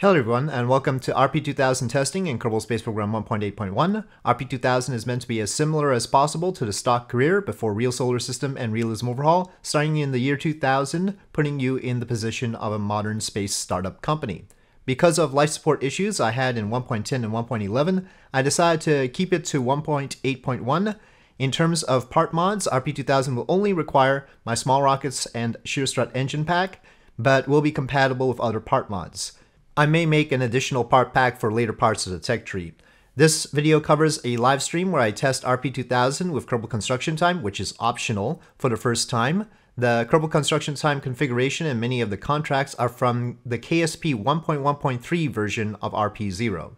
Hello everyone, and welcome to RP2000 testing in Kerbal Space Program 1.8.1. RP2000 is meant to be as similar as possible to the stock career before Real Solar System and Realism Overhaul, starting in the year 2000, putting you in the position of a modern space startup company. Because of life support issues I had in 1.10 and 1.11, I decided to keep it to 1.8.1. In terms of part mods, RP2000 will only require my small rockets and shear strut engine pack, but will be compatible with other part mods. I may make an additional part pack for later parts of the tech tree. This video covers a live stream where I test RP2000 with Kerbal Construction Time, which is optional for the first time. The Kerbal Construction Time configuration and many of the contracts are from the KSP 1.1.3 version of RP0.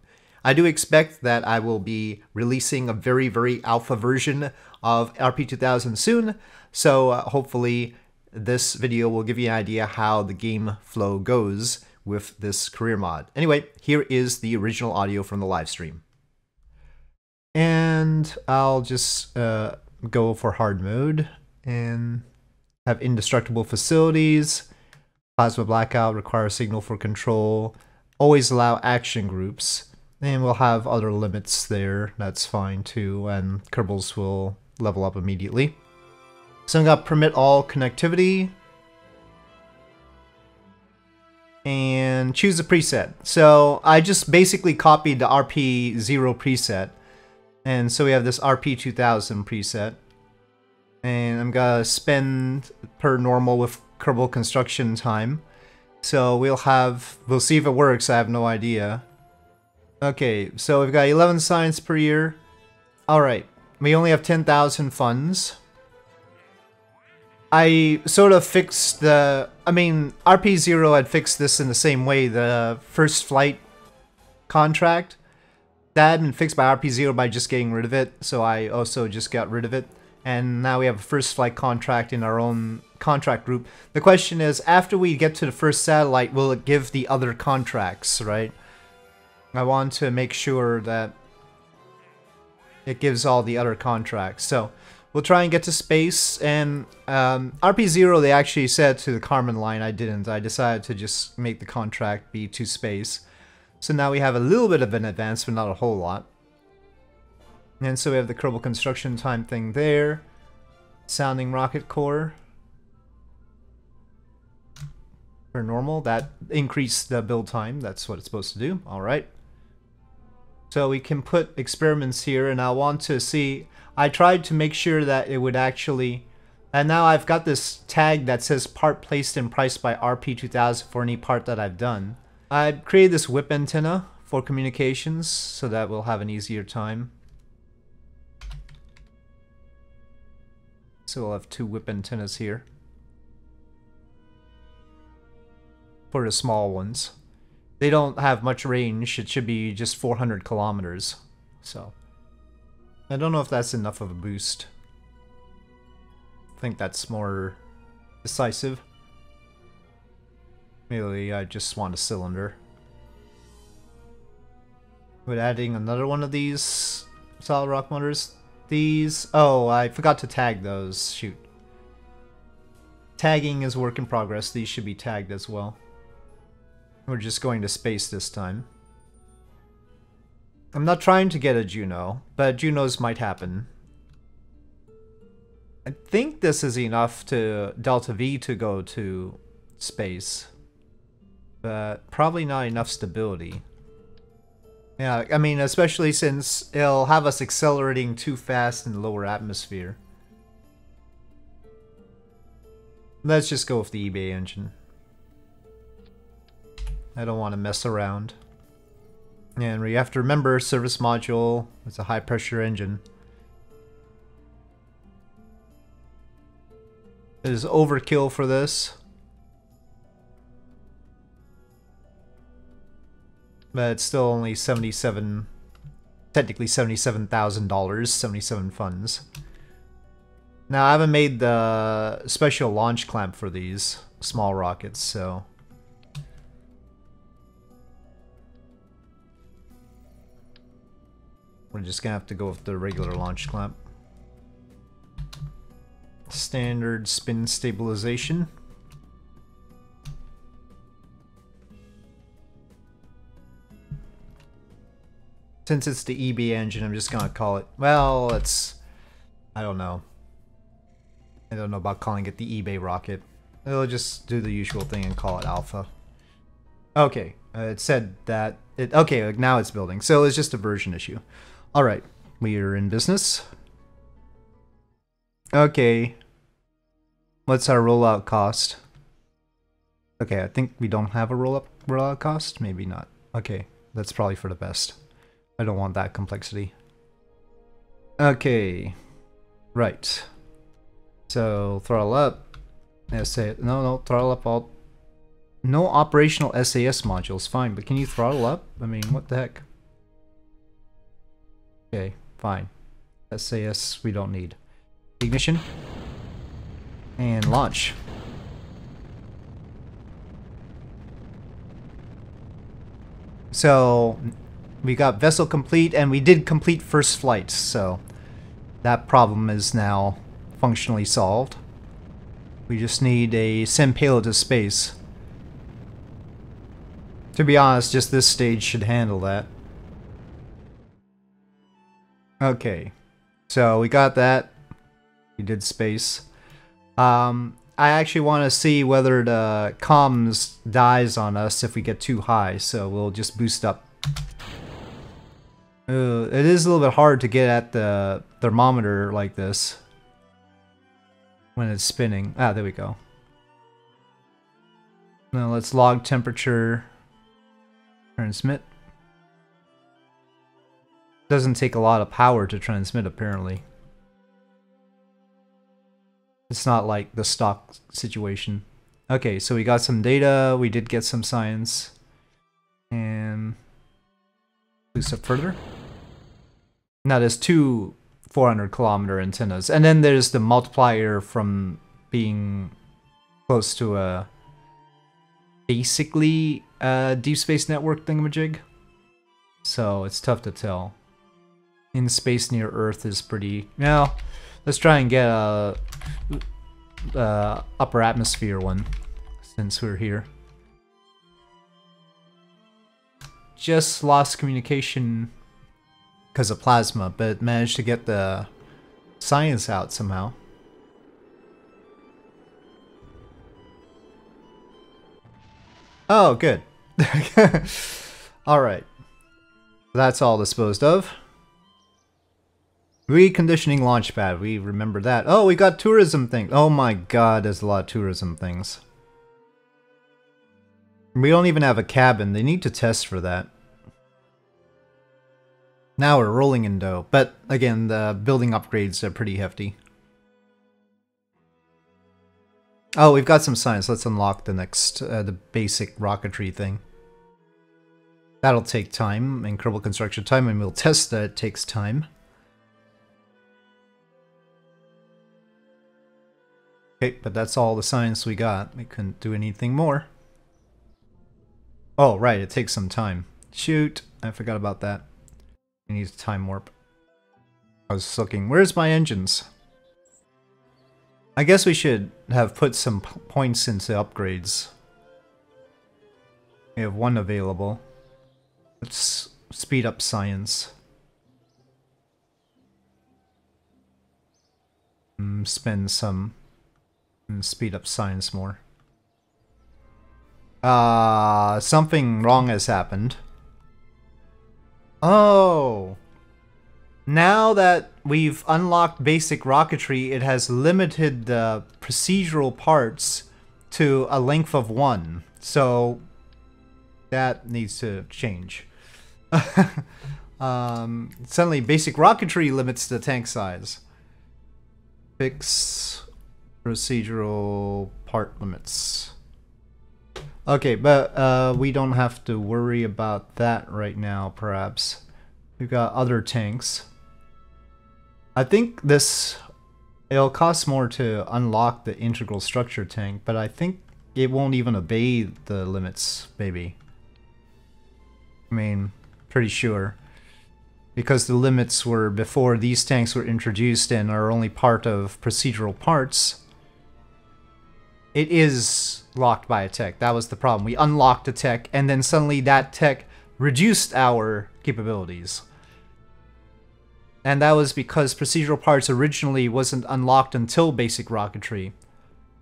I do expect that I will be releasing a very, very alpha version of RP2000 soon, so uh, hopefully this video will give you an idea how the game flow goes with this career mod. Anyway, here is the original audio from the live stream. And I'll just uh, go for hard mode and have indestructible facilities. Plasma blackout require signal for control. Always allow action groups. And we'll have other limits there. That's fine too. And Kerbals will level up immediately. So I'm gonna permit all connectivity and choose a preset. So I just basically copied the RP0 preset. And so we have this RP2000 preset. And I'm gonna spend per normal with Kerbal construction time. So we'll have, we'll see if it works, I have no idea. Okay, so we've got 11 science per year. Alright, we only have 10,000 funds. I sort of fixed the... I mean, RP0 had fixed this in the same way, the first flight contract. That had been fixed by RP0 by just getting rid of it, so I also just got rid of it. And now we have a first flight contract in our own contract group. The question is, after we get to the first satellite, will it give the other contracts, right? I want to make sure that it gives all the other contracts. So We'll try and get to space, and um, RP0 they actually said to the Karman line, I didn't. I decided to just make the contract be to space. So now we have a little bit of an advance, but not a whole lot. And so we have the Kerbal construction time thing there. Sounding rocket core. For normal, that increased the build time. That's what it's supposed to do. Alright. So we can put experiments here, and I want to see I tried to make sure that it would actually... And now I've got this tag that says part placed and priced by RP2000 for any part that I've done. I created this whip antenna for communications so that we'll have an easier time. So we'll have two whip antennas here. For the small ones. They don't have much range, it should be just 400 kilometers. So I don't know if that's enough of a boost. I think that's more decisive. Maybe I just want a cylinder. But adding another one of these solid rock motors. These... Oh, I forgot to tag those. Shoot. Tagging is work in progress. These should be tagged as well. We're just going to space this time. I'm not trying to get a Juno, but Junos might happen. I think this is enough to Delta V to go to space. But probably not enough stability. Yeah, I mean, especially since it'll have us accelerating too fast in the lower atmosphere. Let's just go with the eBay engine. I don't want to mess around. And we have to remember service module is a high pressure engine. It is overkill for this. But it's still only 77, technically $77,000, 77 funds. Now I haven't made the special launch clamp for these small rockets, so We're just gonna have to go with the regular launch clamp. Standard spin stabilization. Since it's the EB engine, I'm just gonna call it. Well, it's. I don't know. I don't know about calling it the eBay rocket. We'll just do the usual thing and call it Alpha. Okay, uh, it said that it. Okay, now it's building, so it's just a version issue. All right, we are in business. Okay, what's our uh, rollout cost? Okay, I think we don't have a rollout rollout cost. Maybe not. Okay, that's probably for the best. I don't want that complexity. Okay, right. So throttle up. SA no no throttle up all no operational SAS modules, fine, but can you throttle up? I mean what the heck? Okay, fine. SAS we don't need. Ignition. And launch. So we got vessel complete and we did complete first flight, so that problem is now functionally solved. We just need a send payload to space. To be honest, just this stage should handle that. Okay, so we got that. We did space. Um, I actually want to see whether the comms dies on us if we get too high, so we'll just boost up. Uh, it is a little bit hard to get at the thermometer like this when it's spinning. Ah, there we go. Now let's log temperature, transmit. Doesn't take a lot of power to transmit apparently. It's not like the stock situation. Okay, so we got some data, we did get some science. And boost step further. Now there's two 400 kilometer antennas. And then there's the multiplier from being close to a basically a deep space network thingamajig. So it's tough to tell. In space near Earth is pretty... Now, let's try and get a, a upper atmosphere one since we're here. Just lost communication because of plasma, but managed to get the science out somehow. Oh, good. Alright. That's all disposed of. Reconditioning launchpad, we remember that. Oh, we got tourism things. Oh my god, there's a lot of tourism things. We don't even have a cabin. They need to test for that. Now we're rolling in dough, but again, the building upgrades are pretty hefty. Oh, we've got some science. Let's unlock the next, uh, the basic rocketry thing. That'll take time, in Kerbal construction time, and we'll test that it takes time. Okay, but that's all the science we got. We couldn't do anything more. Oh, right, it takes some time. Shoot, I forgot about that. He needs time warp. I was looking, where's my engines? I guess we should have put some points into upgrades. We have one available. Let's speed up science. Mm, spend some and speed up science more. Uh, something wrong has happened. Oh. Now that we've unlocked basic rocketry, it has limited the procedural parts to a length of one. So that needs to change. um, suddenly, basic rocketry limits the tank size. Fix procedural part limits. Okay, but uh, we don't have to worry about that right now, perhaps. We've got other tanks. I think this... It'll cost more to unlock the integral structure tank, but I think it won't even obey the limits, maybe. I mean, pretty sure. Because the limits were before these tanks were introduced and are only part of procedural parts, it is locked by a tech. That was the problem. We unlocked a tech, and then suddenly that tech reduced our capabilities. And that was because procedural parts originally wasn't unlocked until basic rocketry.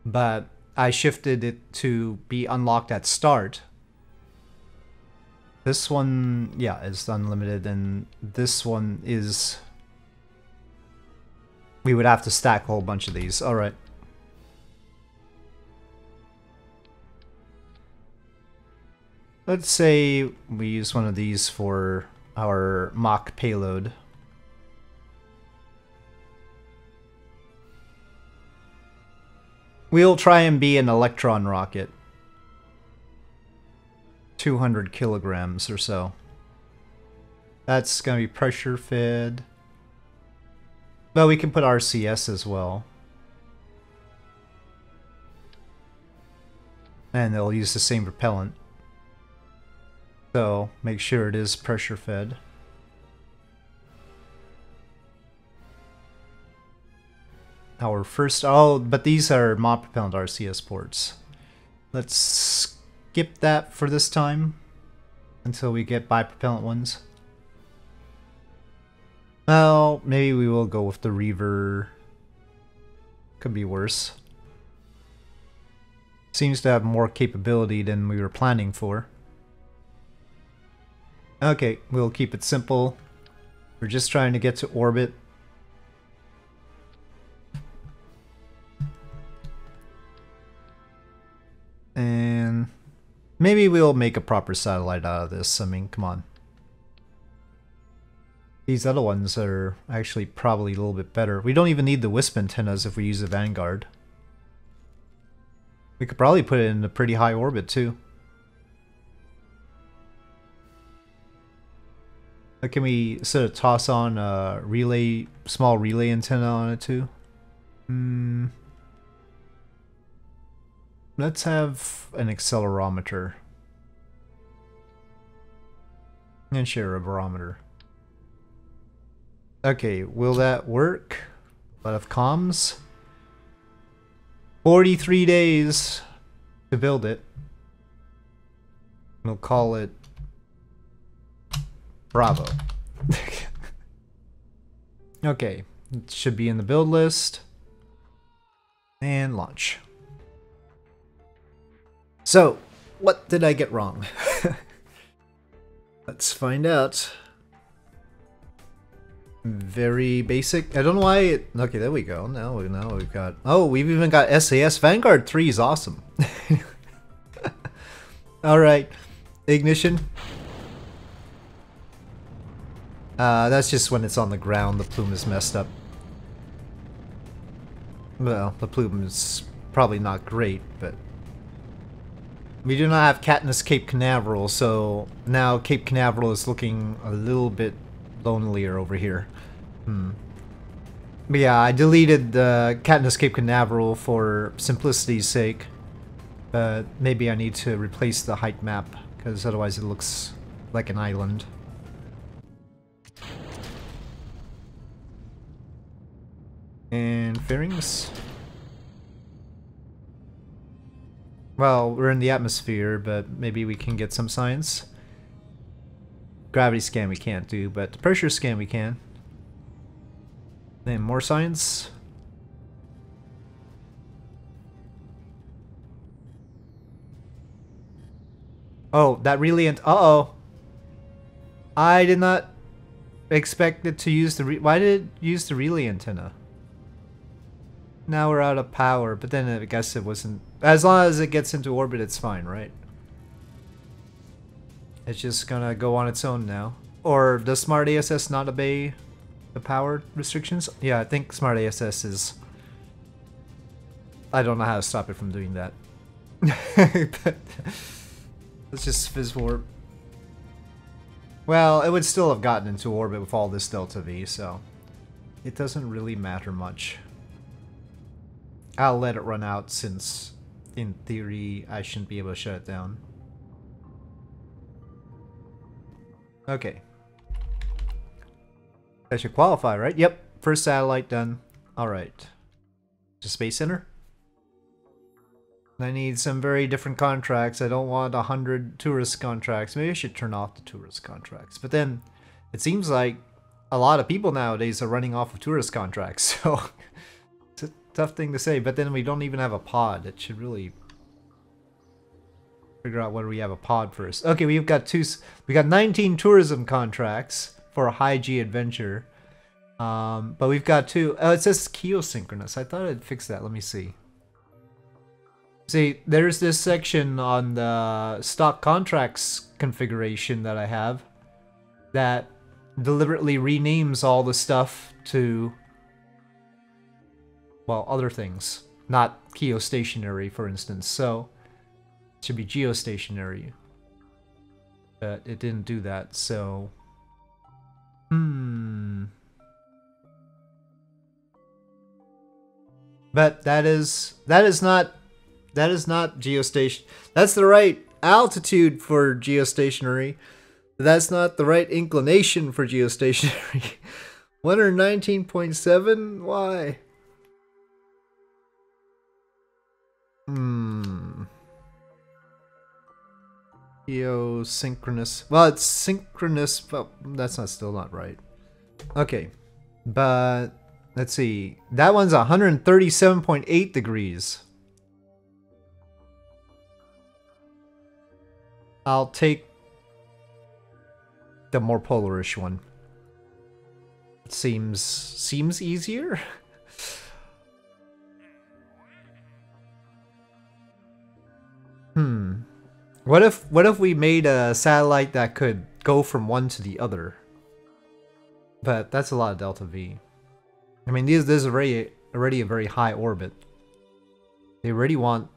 But I shifted it to be unlocked at start. This one, yeah, is unlimited, and this one is... We would have to stack a whole bunch of these. Alright. Let's say we use one of these for our mock payload. We'll try and be an electron rocket. 200 kilograms or so. That's going to be pressure fed. But we can put RCS as well. And they'll use the same propellant. So make sure it is pressure fed. Our first, oh, but these are mod propellant RCS ports. Let's skip that for this time until we get bipropellant ones. Well, maybe we will go with the Reaver. Could be worse. Seems to have more capability than we were planning for. Okay, we'll keep it simple. We're just trying to get to orbit. And maybe we'll make a proper satellite out of this. I mean, come on. These other ones are actually probably a little bit better. We don't even need the Wisp antennas if we use the Vanguard. We could probably put it in a pretty high orbit too. Can we sort of toss on a relay, small relay antenna on it too? Hmm. Let's have an accelerometer. And share a barometer. Okay, will that work? A lot of comms. 43 days to build it. We'll call it Bravo. okay, it should be in the build list. And launch. So, what did I get wrong? Let's find out. Very basic. I don't know why it... Okay, there we go. Now, now we've got... Oh, we've even got SAS. Vanguard 3 is awesome. Alright. Ignition. Uh, that's just when it's on the ground, the plume is messed up. Well, the plume is probably not great, but... We do not have Katniss Cape Canaveral, so now Cape Canaveral is looking a little bit lonelier over here. Hmm. But yeah, I deleted the uh, Katniss Cape Canaveral for simplicity's sake. But maybe I need to replace the height map, because otherwise it looks like an island. And fairings? Well, we're in the atmosphere, but maybe we can get some science. Gravity scan we can't do, but pressure scan we can. Then more science. Oh, that really... Uh-oh. I did not expect it to use the... Why did it use the relay antenna? Now we're out of power, but then I guess it wasn't... As long as it gets into orbit, it's fine, right? It's just gonna go on its own now. Or does Smart ASS not obey the power restrictions? Yeah, I think Smart ASS is... I don't know how to stop it from doing that. let's just fizz forward. Well, it would still have gotten into orbit with all this Delta V, so it doesn't really matter much. I'll let it run out since, in theory, I shouldn't be able to shut it down. Okay. That should qualify, right? Yep. First satellite done. Alright. To Space Center? I need some very different contracts. I don't want a hundred tourist contracts. Maybe I should turn off the tourist contracts. But then, it seems like a lot of people nowadays are running off of tourist contracts, so tough thing to say. But then we don't even have a pod. It should really figure out whether we have a pod first. Okay, we've got two. We got 19 tourism contracts for a high G adventure. Um, but we've got two. Oh, it says geosynchronous. I thought I'd fix that. Let me see. See, there's this section on the stock contracts configuration that I have that deliberately renames all the stuff to, well, other things. Not geostationary, for instance. So, it should be geostationary. But it didn't do that, so... Hmm... But that is that is not that is not geostation. That's the right altitude for geostationary. That's not the right inclination for geostationary. 119.7? Why? Hmm. Geosynchronous. Well, it's synchronous, but that's not still not right. Okay. But let's see. That one's 137.8 degrees. I'll take the more polarish one. seems seems easier. hmm. What if what if we made a satellite that could go from one to the other? But that's a lot of delta V. I mean, this, this is already already a very high orbit. They already want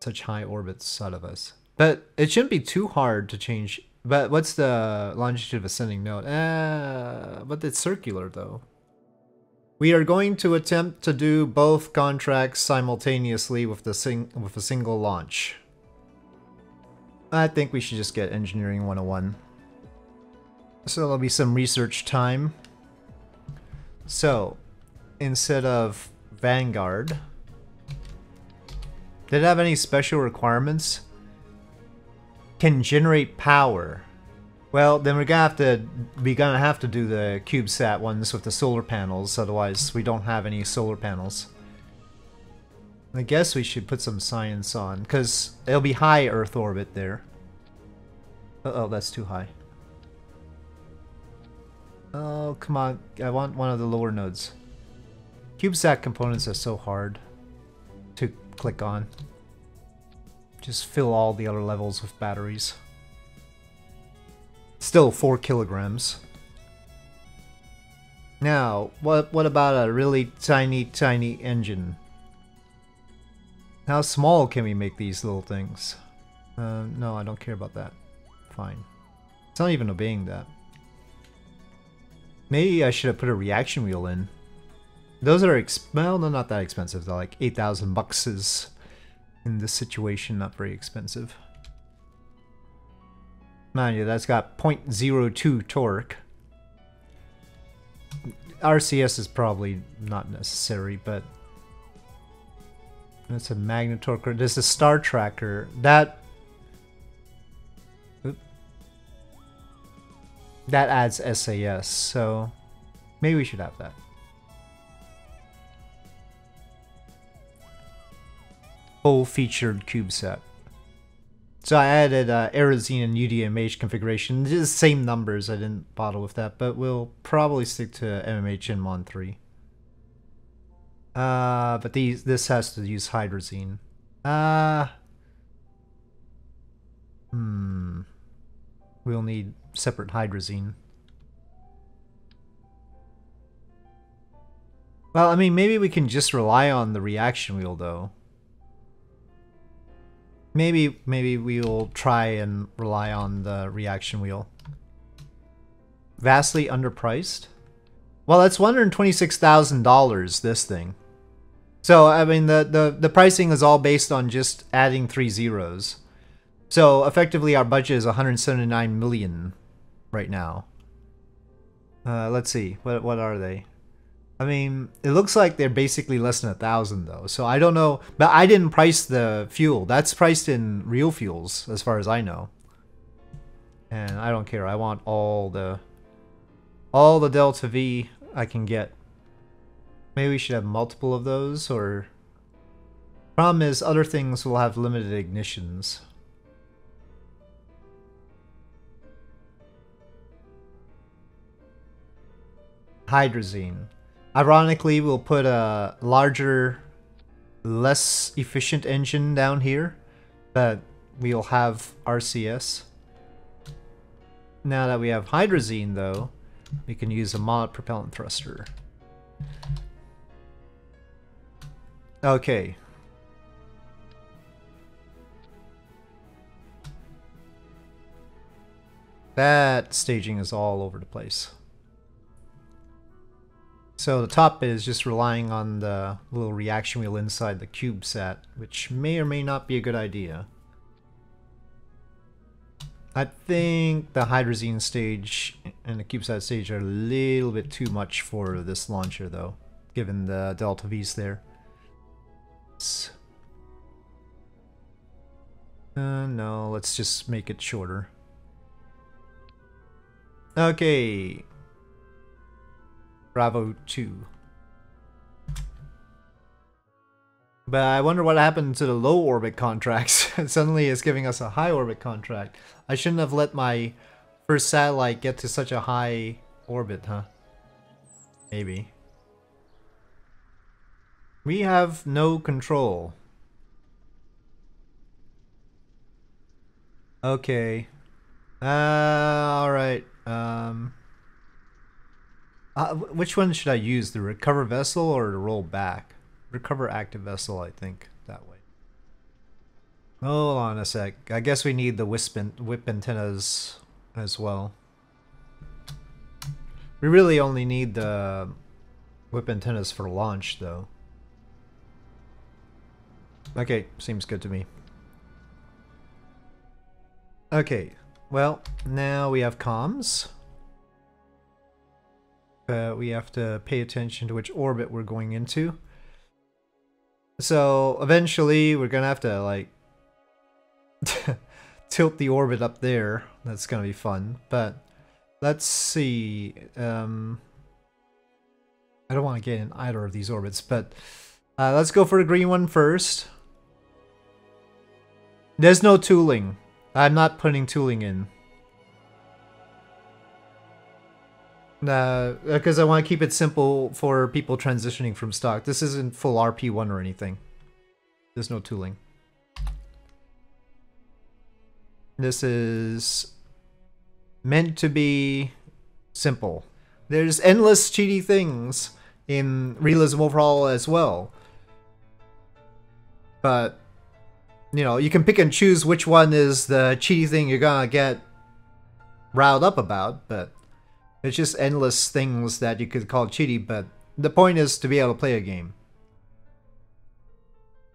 such high orbits out of us. But it shouldn't be too hard to change. But what's the longitude of ascending node? Uh, but it's circular though. We are going to attempt to do both contracts simultaneously with the sing with a single launch. I think we should just get Engineering 101. So there'll be some research time. So, instead of Vanguard, did it have any special requirements? can generate power. Well, then we're gonna have to we gonna have to do the CubeSat ones with the solar panels, otherwise we don't have any solar panels. I guess we should put some science on, because it'll be high Earth orbit there. Uh oh, that's too high. Oh, come on. I want one of the lower nodes. CubeSat components are so hard to click on. Just fill all the other levels with batteries. Still 4 kilograms. Now, what, what about a really tiny, tiny engine? How small can we make these little things? Uh, no, I don't care about that. Fine. It's not even obeying that. Maybe I should have put a reaction wheel in. Those are exp well, they're not that expensive. They're like 8,000 bucks is in this situation, not very expensive. Mind you, that's got 0.02 torque. RCS is probably not necessary, but that's a magnetorque. There's a star tracker. That that adds SAS, so maybe we should have that. full-featured CubeSat. So I added uh, Aerozine and UDMH configuration. Just the same numbers, I didn't bother with that, but we'll probably stick to MMH and Mon 3. Uh, but these this has to use hydrazine. Uh, hmm. We'll need separate hydrazine. Well, I mean, maybe we can just rely on the reaction wheel, though. Maybe maybe we'll try and rely on the reaction wheel. Vastly underpriced? Well, that's $126,000, this thing. So, I mean, the, the, the pricing is all based on just adding three zeros. So, effectively, our budget is 179 million right now. Uh, let's see. What, what are they? I mean, it looks like they're basically less than a thousand though. So I don't know, but I didn't price the fuel. That's priced in real fuels, as far as I know. And I don't care. I want all the all the Delta V I can get. Maybe we should have multiple of those, or... Problem is, other things will have limited ignitions. Hydrazine. Ironically, we'll put a larger, less efficient engine down here, but we'll have RCS. Now that we have hydrazine, though, we can use a mod propellant thruster. Okay. That staging is all over the place. So the top is just relying on the little reaction wheel inside the CubeSat, which may or may not be a good idea. I think the hydrazine stage and the CubeSat stage are a little bit too much for this launcher though, given the Delta V's there. Uh, no, let's just make it shorter. Okay. Bravo 2. But I wonder what happened to the low orbit contracts. Suddenly it's giving us a high orbit contract. I shouldn't have let my first satellite get to such a high orbit, huh? Maybe. We have no control. Okay. Uh, alright. Um, uh, which one should I use? The recover vessel or the roll back? Recover active vessel, I think, that way. Hold on a sec. I guess we need the wisp whip antennas as well. We really only need the whip antennas for launch, though. Okay, seems good to me. Okay, well, now we have comms. Uh, we have to pay attention to which orbit we're going into. So eventually we're gonna have to like tilt the orbit up there. That's gonna be fun. But let's see. Um, I don't want to get in either of these orbits, but uh, let's go for the green one first. There's no tooling. I'm not putting tooling in. Because uh, I want to keep it simple for people transitioning from stock. This isn't full RP1 or anything. There's no tooling. This is meant to be simple. There's endless cheaty things in Realism Overhaul as well. But, you know, you can pick and choose which one is the cheaty thing you're gonna get riled up about, but it's just endless things that you could call cheaty, but the point is to be able to play a game.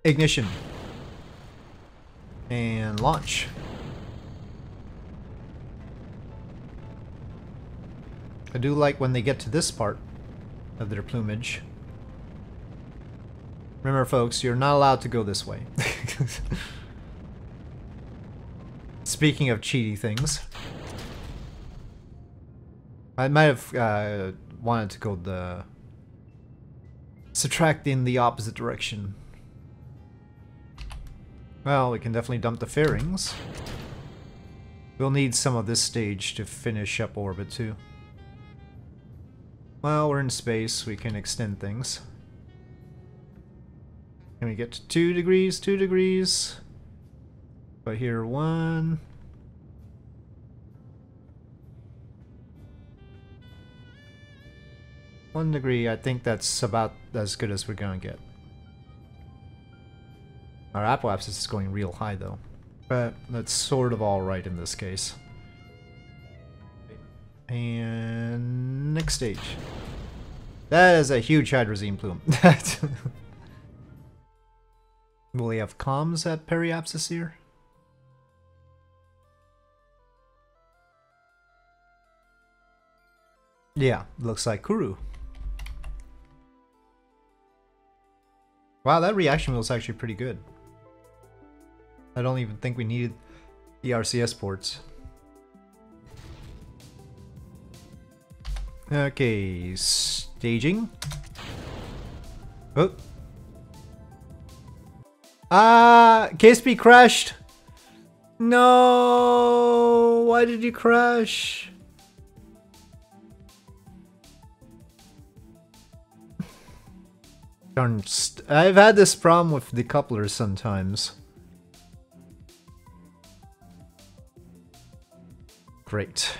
Ignition. And launch. I do like when they get to this part of their plumage. Remember folks, you're not allowed to go this way. Speaking of cheaty things. I might have uh, wanted to go the subtract in the opposite direction. Well, we can definitely dump the fairings. We'll need some of this stage to finish up orbit too. Well, we're in space, we can extend things. Can we get to 2 degrees, 2 degrees? But here, 1, One degree, I think that's about as good as we're gonna get. Our apoapsis is going real high though. But that's sort of alright in this case. And next stage. That is a huge hydrazine plume. Will we have comms at periapsis here? Yeah, looks like Kourou. Wow, that reaction wheel is actually pretty good. I don't even think we needed the RCS ports. Okay, staging. Oh. Ah, KSP crashed. No, why did you crash? I've had this problem with decouplers sometimes. Great.